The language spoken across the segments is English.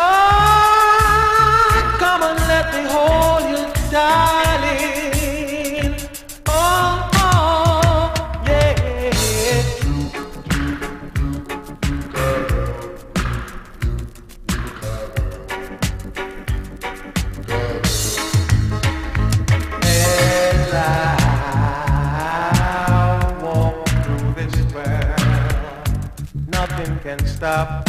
Oh, come and let me hold you, darling. Oh, oh, yeah. As I walk through this world, nothing can stop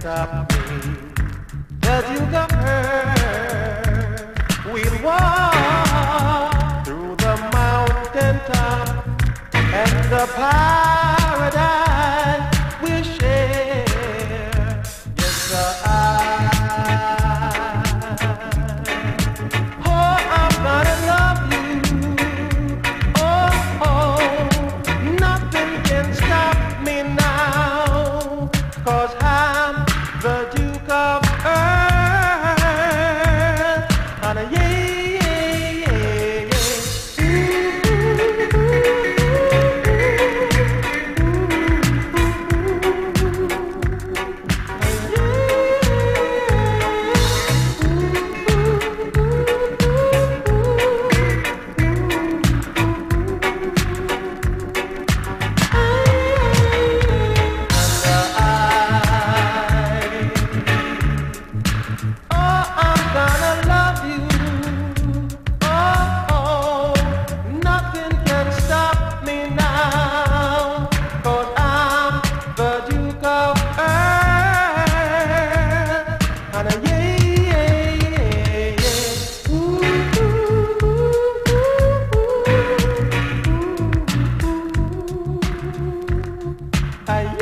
stop. Cause you got her. We'll walk through the mountain top and the path. Bye.